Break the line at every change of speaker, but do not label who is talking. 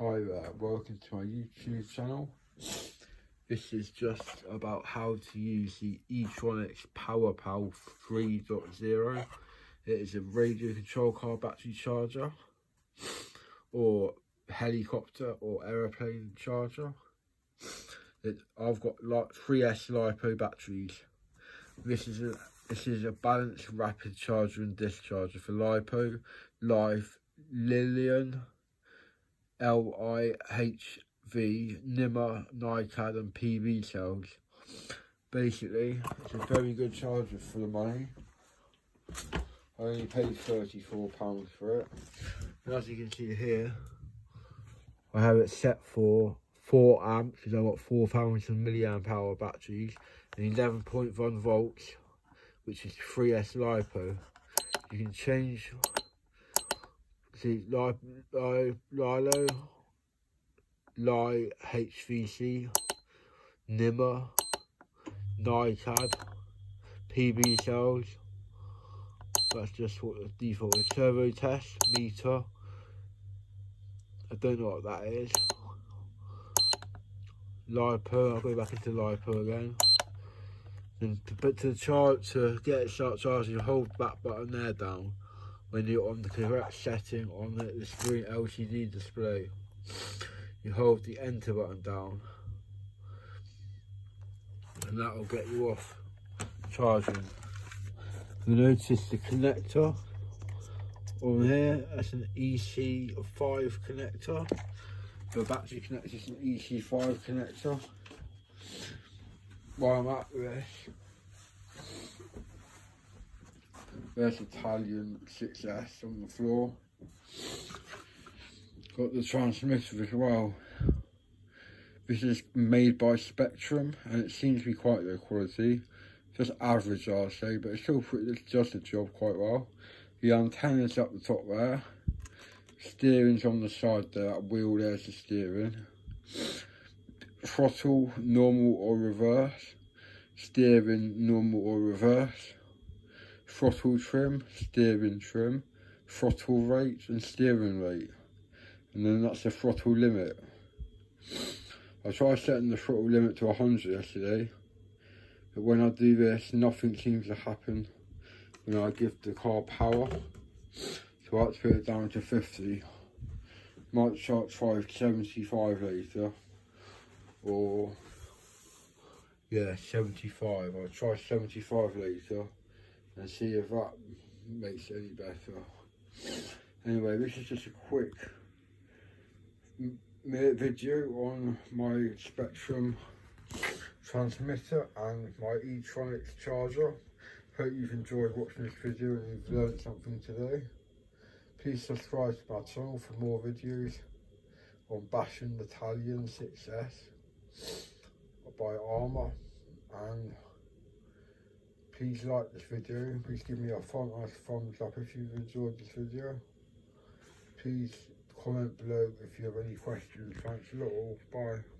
Hi there, welcome to my YouTube channel. This is just about how to use the Etronix PowerPal 3.0. It is a radio control car battery charger or helicopter or aeroplane charger. It, I've got like 3S LiPo batteries. This is a this is a balanced rapid charger and discharger for LiPo, LiFe, Lilian, LIHV, NIMA, NiCad and PV cells. Basically, it's a very good charger for the money. I only paid £34 for it. And as you can see here, I have it set for 4 amps because I've got 4,000 milliamp hour batteries and 11.1 volts, which is 3S LiPo. You can change see Lilo, Lilo, Li HVC, NIMA, NiCad, PB cells. That's just what the default is. Servo test, meter. I don't know what that is. LiPo, I'll go back into LiPo again. And to put to charge to get it start charging, hold that button there down when you're on the correct setting on the, the screen LCD display. You hold the enter button down and that will get you off charging. You notice the connector on here, that's an EC5 connector. The battery connector is an EC5 connector. While I'm at this, there's Italian 6S on the floor. Got the transmitter as well. This is made by Spektrum and it seems to be quite low quality. Just average I'll say, but it's still pretty, it does the job quite well. The antenna's up the top there. Steering's on the side there, that wheel there's the steering. Throttle, normal or reverse. Steering, normal or reverse throttle trim, steering trim, throttle rate and steering rate. And then that's the throttle limit. I tried setting the throttle limit to 100 yesterday, but when I do this, nothing seems to happen when I give the car power. So I have to put it down to 50. Might start try 75 later, or yeah, 75. I'll try 75 later and see if that makes it any better. Anyway, this is just a quick video on my Spektrum transmitter and my Etronix charger. Hope you've enjoyed watching this video and you've learned something today. Please subscribe to my channel for more videos on bashing Italian 6S by Arrma and please like this video please give me a thumbs up if you've enjoyed this video. Please comment below if you have any questions. Thanks a lot bye